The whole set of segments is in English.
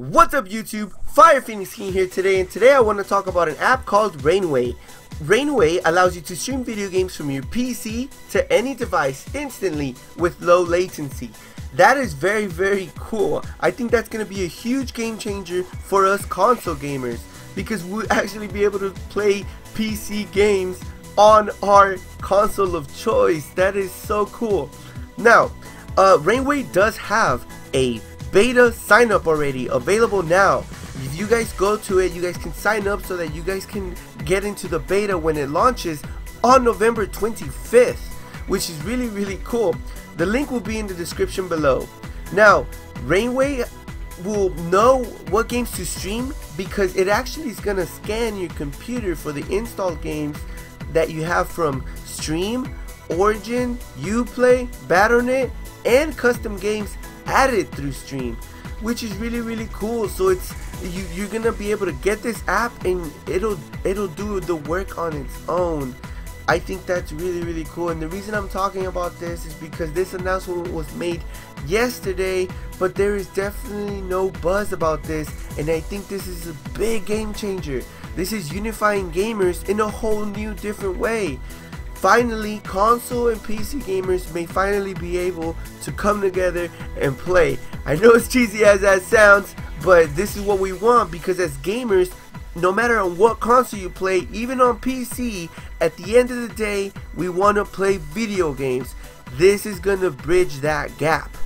What's up YouTube? Fire Phoenix King here today and today I want to talk about an app called Rainway. Rainway allows you to stream video games from your PC to any device instantly with low latency. That is very very cool. I think that's going to be a huge game changer for us console gamers because we'll actually be able to play PC games on our console of choice. That is so cool. Now, uh, Rainway does have a beta sign up already available now. If you guys go to it you guys can sign up so that you guys can get into the beta when it launches on November 25th which is really really cool. The link will be in the description below. Now Rainway will know what games to stream because it actually is gonna scan your computer for the installed games that you have from Steam, Origin, Uplay, Battle.net, and custom games added through Steam, which is really really cool. So it's you you're gonna be able to get this app and it'll it'll do the work on its own. I think that's really really cool and the reason I'm talking about this is because this announcement was made yesterday but there is definitely no buzz about this and I think this is a big game changer. This is unifying gamers in a whole new different way. Finally, console and PC gamers may finally be able to come together and play. I know it's cheesy as that sounds, but this is what we want because as gamers, no matter on what console you play, even on PC, at the end of the day, we want to play video games. This is going to bridge that gap.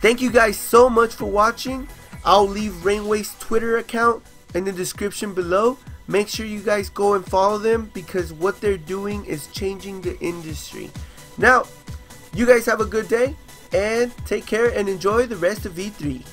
Thank you guys so much for watching. I'll leave Rainway's Twitter account in the description below. Make sure you guys go and follow them because what they're doing is changing the industry. Now, you guys have a good day and take care and enjoy the rest of E3.